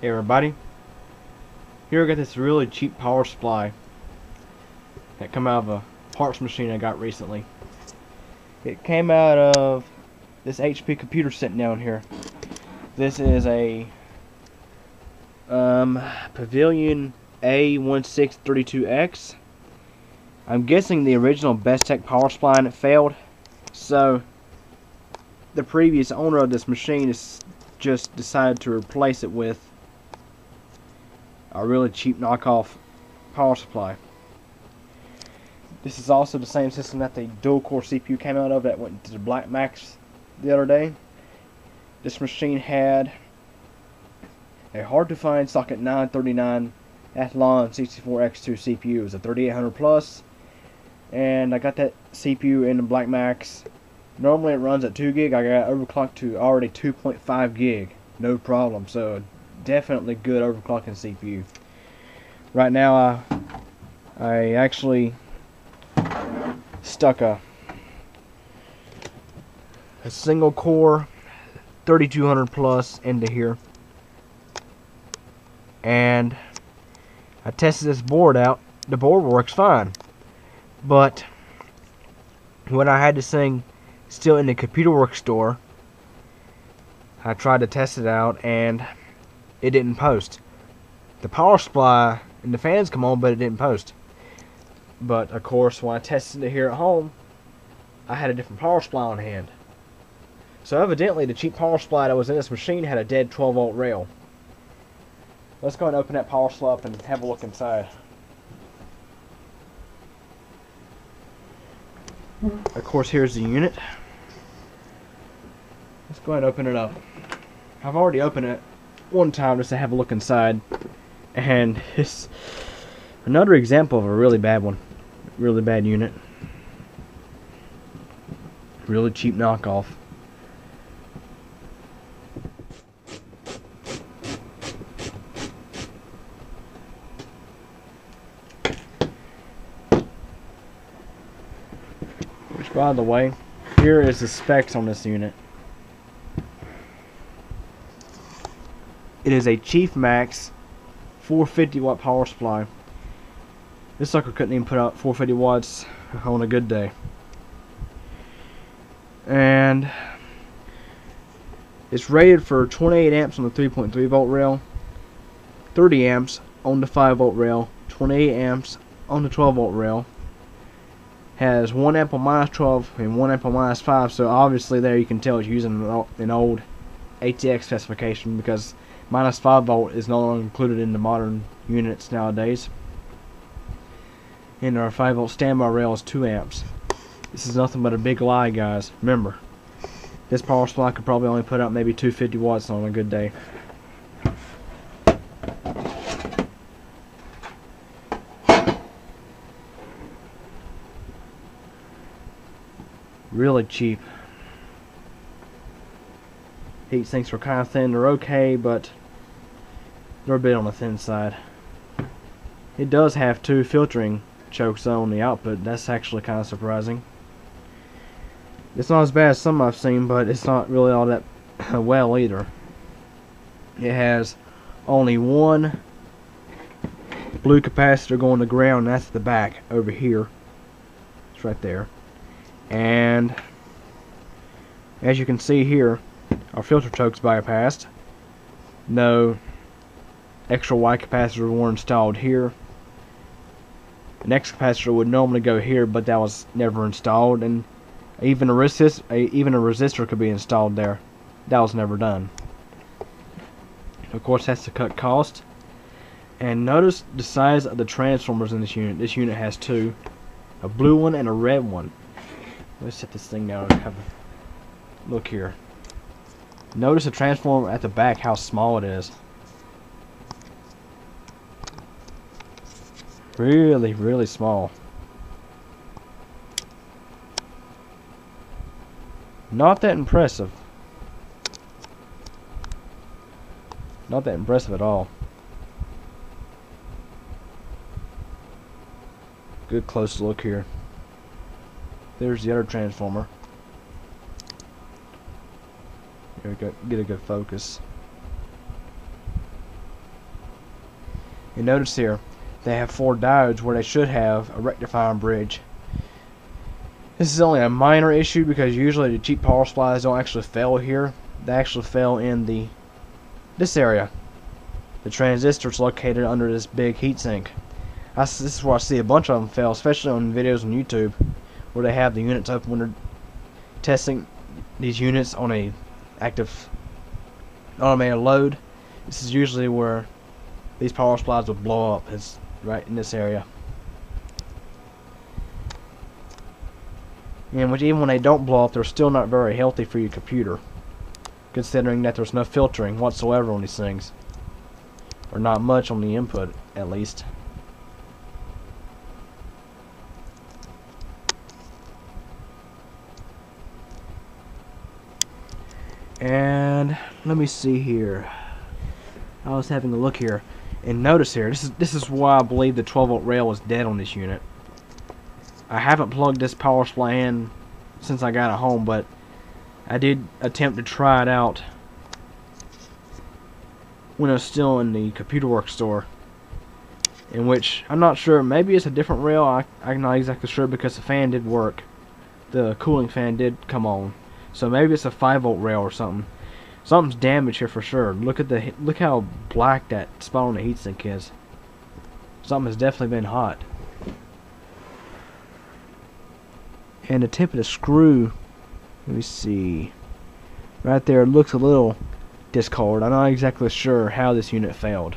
Hey everybody. Here I got this really cheap power supply that come out of a parts machine I got recently. It came out of this HP computer sitting down here. This is a um, Pavilion A1632X. I'm guessing the original Bestec power supply and it failed. So the previous owner of this machine has just decided to replace it with a really cheap knockoff power supply. This is also the same system that the dual core CPU came out of that went to the Black Max the other day. This machine had a hard to find socket 939 Athlon 64X2 CPU. It was a 3800 plus and I got that CPU in the Black Max. Normally it runs at 2 gig. I got overclocked to already 2.5 gig. No problem. So definitely good overclocking CPU. Right now I I actually stuck a a single core 3200 plus into here. And I tested this board out. The board works fine. But when I had this thing still in the computer work store I tried to test it out and it didn't post. The power supply and the fans come on but it didn't post. But of course when I tested it here at home I had a different power supply on hand. So evidently the cheap power supply that was in this machine had a dead 12 volt rail. Let's go and open that power supply up and have a look inside. Of course here's the unit. Let's go ahead and open it up. I've already opened it one time just to have a look inside. And it's another example of a really bad one. Really bad unit. Really cheap knockoff. Which by the way here is the specs on this unit it is a ChiefMax 450 watt power supply. This sucker couldn't even put out 450 watts on a good day. And it's rated for 28 amps on the 3.3 volt rail, 30 amps on the 5 volt rail, 28 amps on the 12 volt rail. Has 1 amp on minus 12 and 1 amp on minus 5, so obviously there you can tell it's using an old ATX specification because minus 5 volt is no longer included in the modern units nowadays. And our 5 volt standby rail is 2 amps. This is nothing but a big lie guys. Remember, this power supply could probably only put out maybe 250 watts on a good day. Really cheap. Heat sinks were kind of thin. They're okay, but they're a bit on the thin side. It does have two filtering chokes on the output. That's actually kind of surprising. It's not as bad as some I've seen, but it's not really all that well either. It has only one blue capacitor going to ground. That's the back over here. It's right there. And as you can see here, our filter choke's bypassed. No extra Y capacitor were installed here. The next capacitor would normally go here, but that was never installed, and even a resist even a resistor could be installed there. That was never done. Of course, that's to cut cost. And notice the size of the transformers in this unit. This unit has two, a blue one and a red one. Let's set this thing down and have a look here. Notice the transformer at the back, how small it is. Really, really small. Not that impressive. Not that impressive at all. Good close look here. There's the other transformer. Get a good focus. You notice here, they have four diodes where they should have a rectifier bridge. This is only a minor issue because usually the cheap power supplies don't actually fail here. They actually fail in the this area. The transistor is located under this big heatsink. this is where I see a bunch of them fail, especially on videos on YouTube, where they have the units open when they're testing these units on a active automated load. This is usually where these power supplies will blow up. It's right in this area. And which even when they don't blow up, they're still not very healthy for your computer. Considering that there's no filtering whatsoever on these things. Or not much on the input, at least. And let me see here. I was having a look here. And notice here, this is this is why I believe the 12 volt rail is dead on this unit. I haven't plugged this power supply in since I got it home, but I did attempt to try it out when I was still in the computer work store. In which I'm not sure, maybe it's a different rail. I, I'm not exactly sure because the fan did work. The cooling fan did come on. So maybe it's a 5 volt rail or something. Something's damaged here for sure. Look at the look how black that spot on the heatsink is. Something has definitely been hot. And the tip of the screw, let me see, right there looks a little discolored. I'm not exactly sure how this unit failed.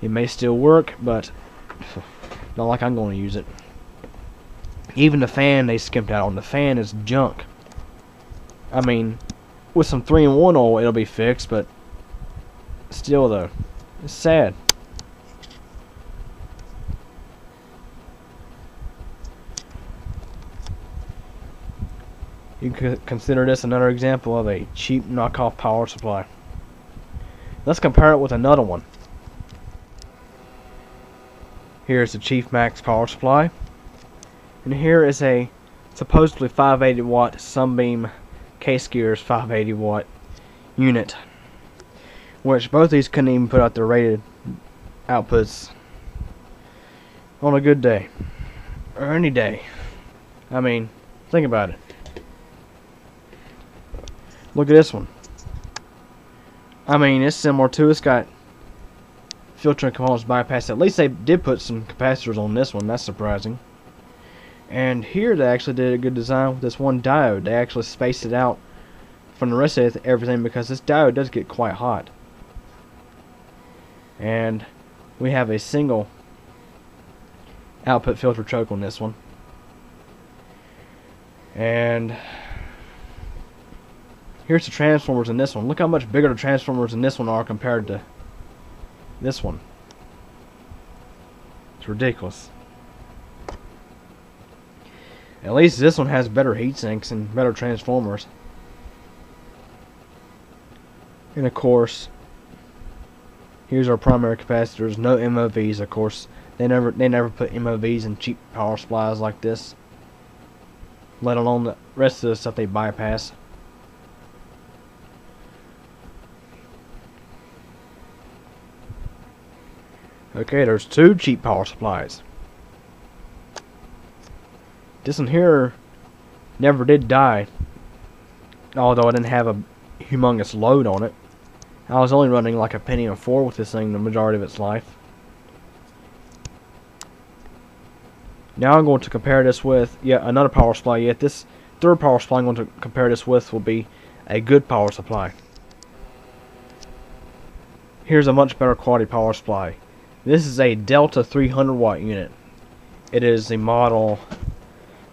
It may still work, but not like I'm going to use it. Even the fan they skimped out on. The fan is junk. I mean, with some 3-in-1 oil it'll be fixed, but still though, it's sad. You could consider this another example of a cheap knockoff power supply. Let's compare it with another one. Here's the ChiefMax power supply. And here is a supposedly 580 watt Sunbeam CaseGears 580 watt unit. Which both these couldn't even put out their rated outputs on a good day. Or any day. I mean, think about it. Look at this one. I mean, it's similar to it's got filtering components bypassed. At least they did put some capacitors on this one. That's surprising. And here they actually did a good design with this one diode. They actually spaced it out from the rest of everything because this diode does get quite hot. And we have a single output filter choke on this one. And Here's the transformers in this one. Look how much bigger the transformers in this one are compared to this one. It's ridiculous. At least this one has better heat sinks and better transformers. And of course, here's our primary capacitors. No MOVs, of course. They never they never put MOVs in cheap power supplies like this. Let alone the rest of the stuff they bypass. Okay, there's two cheap power supplies. This one here never did die. Although I didn't have a humongous load on it. I was only running like a Pentium 4 with this thing the majority of its life. Now I'm going to compare this with yet another power supply. Yet this third power supply I'm going to compare this with will be a good power supply. Here's a much better quality power supply. This is a Delta 300 watt unit. It is the model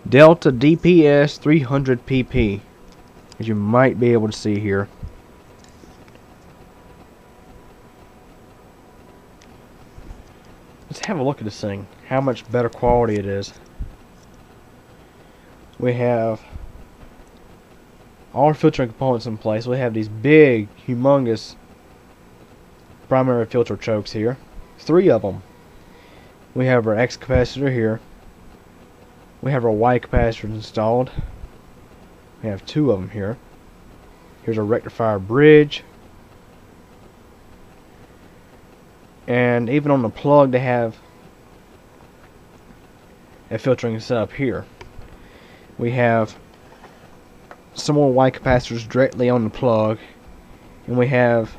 Delta DPS 300 PP, as you might be able to see here. Let's have a look at this thing, how much better quality it is. We have all our filtering components in place. We have these big, humongous primary filter chokes here three of them. We have our X capacitor here. We have our Y capacitor installed. We have two of them here. Here's our rectifier bridge. And even on the plug they have a filtering setup here. We have some more Y capacitors directly on the plug and we have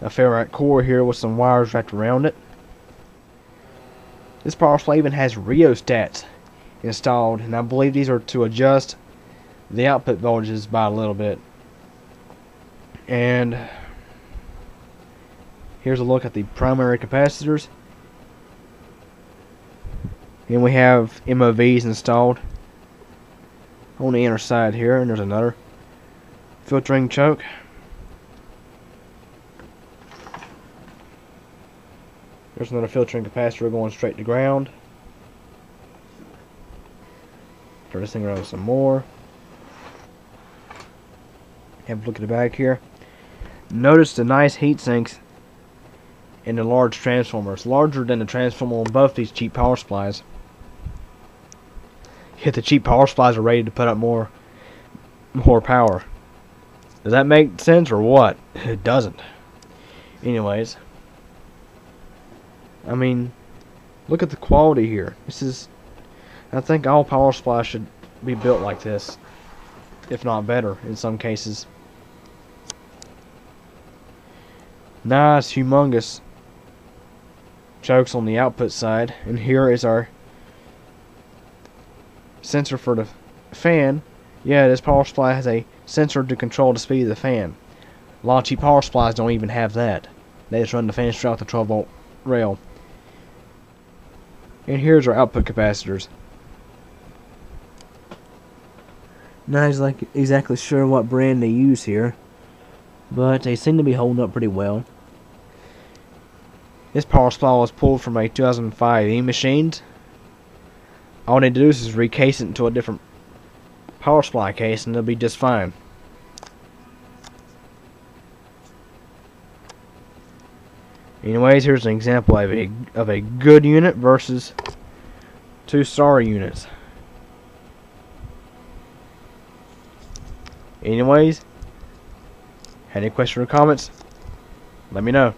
a ferrite core here with some wires wrapped around it. This power supply even has rheostats installed and I believe these are to adjust the output voltages by a little bit. And here's a look at the primary capacitors. And we have MOVs installed on the inner side here and there's another filtering choke. There's another filtering capacitor going straight to ground. Thing around some more. Have a look at the back here. Notice the nice heat sinks in the large transformers, larger than the transformer on both these cheap power supplies. Yet the cheap power supplies are ready to put up more more power. Does that make sense or what? It doesn't. Anyways. I mean, look at the quality here. This is, I think all power supplies should be built like this. If not better, in some cases. Nice, humongous chokes on the output side. And here is our sensor for the fan. Yeah, this power supply has a sensor to control the speed of the fan. A lot of cheap power supplies don't even have that. They just run the fan straight off the 12 volt rail. And here's our output capacitors. Not like exactly sure what brand they use here, but they seem to be holding up pretty well. This power supply was pulled from a 2005 eMachines. All they do is recase it into a different power supply case and it'll be just fine. Anyways, here's an example of a, of a good unit versus two star units. Anyways, any questions or comments, let me know.